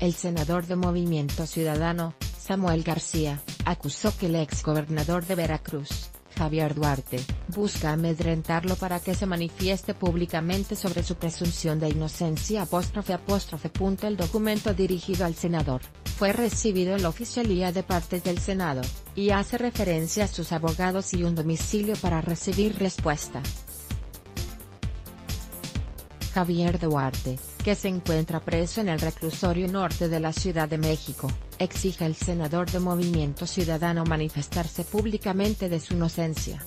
El senador de Movimiento Ciudadano, Samuel García, acusó que el exgobernador de Veracruz, Javier Duarte, busca amedrentarlo para que se manifieste públicamente sobre su presunción de inocencia apóstrofe apóstrofe. El documento dirigido al senador, fue recibido en la oficialía de partes del Senado, y hace referencia a sus abogados y un domicilio para recibir respuesta. Javier Duarte, que se encuentra preso en el reclusorio norte de la Ciudad de México, exige al senador de Movimiento Ciudadano manifestarse públicamente de su inocencia.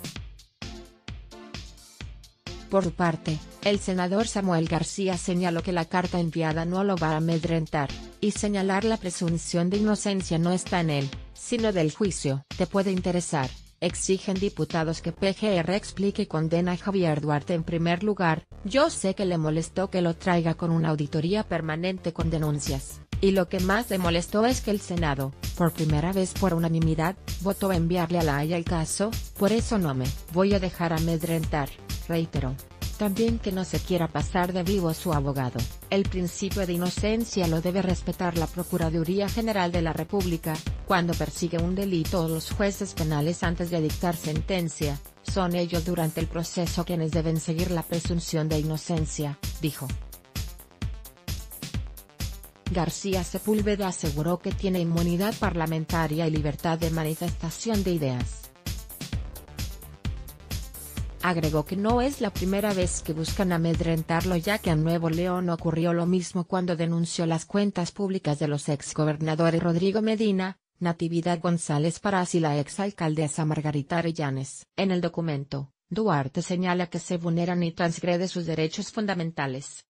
Por su parte, el senador Samuel García señaló que la carta enviada no lo va a amedrentar, y señalar la presunción de inocencia no está en él, sino del juicio. Te puede interesar, Exigen diputados que PGR explique condena a Javier Duarte en primer lugar, yo sé que le molestó que lo traiga con una auditoría permanente con denuncias, y lo que más le molestó es que el Senado, por primera vez por unanimidad, votó enviarle a la Haya el caso, por eso no me voy a dejar amedrentar, reiteró. También que no se quiera pasar de vivo su abogado, el principio de inocencia lo debe respetar la Procuraduría General de la República, cuando persigue un delito los jueces penales antes de dictar sentencia, son ellos durante el proceso quienes deben seguir la presunción de inocencia, dijo. García Sepúlveda aseguró que tiene inmunidad parlamentaria y libertad de manifestación de ideas. Agregó que no es la primera vez que buscan amedrentarlo ya que en Nuevo León ocurrió lo mismo cuando denunció las cuentas públicas de los exgobernadores Rodrigo Medina, Natividad González Parás y la exalcaldesa Margarita Arellanes. En el documento, Duarte señala que se vulneran y transgrede sus derechos fundamentales.